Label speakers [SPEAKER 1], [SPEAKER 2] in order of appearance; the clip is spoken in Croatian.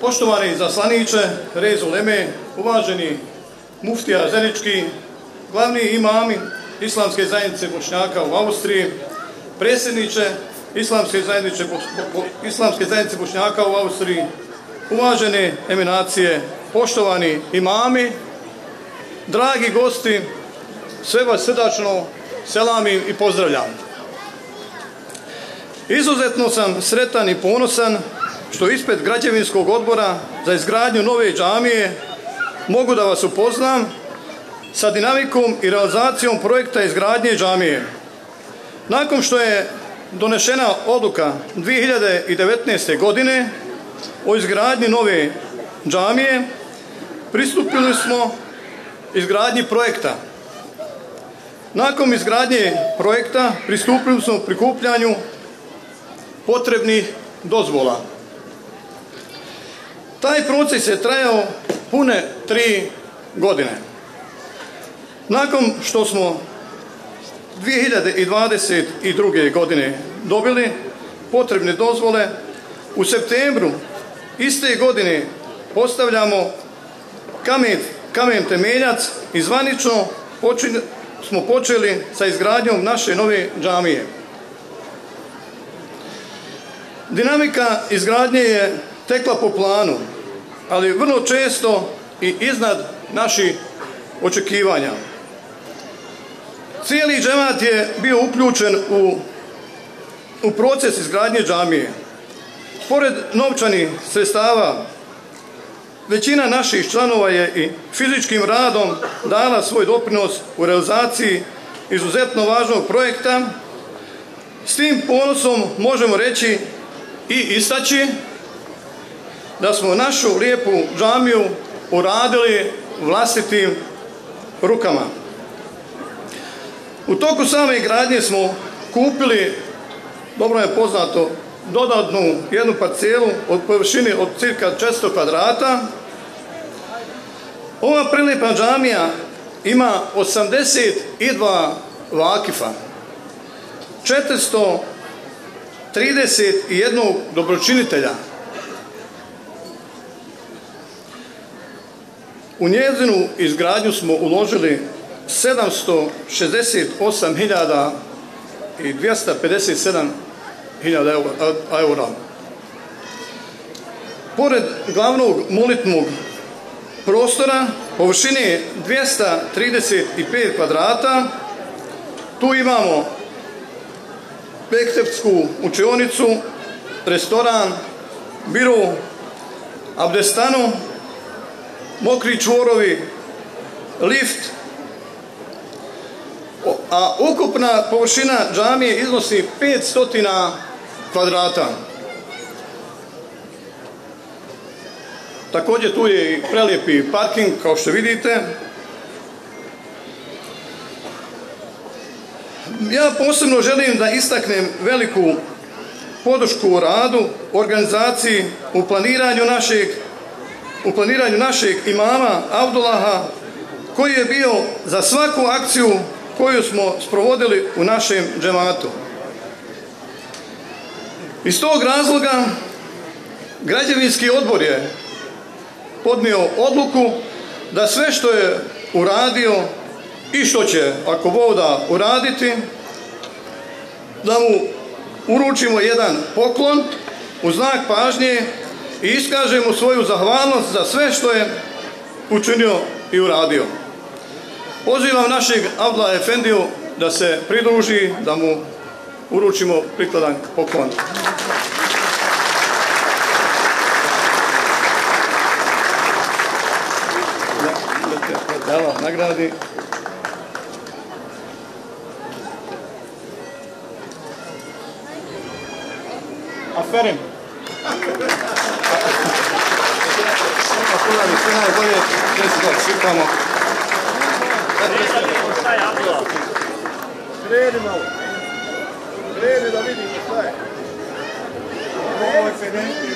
[SPEAKER 1] Poštovani zaslaniče, Rezu Leme, uvaženi muftija Zenički, glavni imami Islamske zajednice Bošnjaka u Austriji, predsjedniče Islamske zajednice, Islamske zajednice Bošnjaka u Austriji, uvažene eminacije, poštovani imami, dragi gosti, sve vas srdačno selamim i pozdravljam. Izuzetno sam sretan i ponosan što ispred građevinskog odbora za izgradnju nove džamije mogu da vas upoznam sa dinamikom i realizacijom projekta izgradnje džamije. Nakon što je donešena odluka 2019. godine o izgradnji nove džamije, pristupili smo izgradnji projekta. Nakon izgradnje projekta pristupili smo prikupljanju potrebnih dozvola. Taj proces je trajao pune tri godine. Nakon što smo 2022. godine dobili potrebne dozvole, u septembru iste godine postavljamo kamen, kamen temeljac i zvanično smo počeli sa izgradnjom naše nove džamije. Dinamika izgradnje je tekla po planu, ali vrlo često i iznad naših očekivanja. Cijeli džemat je bio uključen u, u proces izgradnje džamije. Pored novčanih sredstava, većina naših članova je i fizičkim radom dala svoj doprinos u realizaciji izuzetno važnog projekta. S tim ponosom možemo reći i istaći da smo našu lijepu džamiju uradili vlastitim rukama. U toku same gradnje smo kupili, dobro je poznato, dodatnu jednu parcelu od površine od cirka 400 kvadrata. Ova prilijepa džamija ima 82 vakifa, 431 dobročinitelja, U njezinu izgradnju smo uložili 768.000 i 257.000 eura. Pored glavnog molitnog prostora, površine 235 kvadrata, tu imamo Bektevsku učionicu, restoran, biru, abdestanu, mokri čvorovi, lift, a ukupna površina džamije iznosi 500 kvadrata. Također tu je i prelijepi parking, kao što vidite. Ja posebno želim da istaknem veliku podršku u radu, organizaciji, u planiranju našeg u planiranju našeg imama Abdullaha koji je bio za svaku akciju koju smo sprovodili u našem džematu. Iz tog razloga građevinski odbor je podnio odluku da sve što je uradio i što će, ako voda uraditi, da mu uručimo jedan poklon u znak pažnje i iskažemo svoju zahvalnost za sve što je učinio i uradio. Pozivam našeg Avla Efendiju da se pridruži, da mu uručimo prikladan poklon. Nagradi. Malo. Kreni da vidimo šta je. Ovo je 50.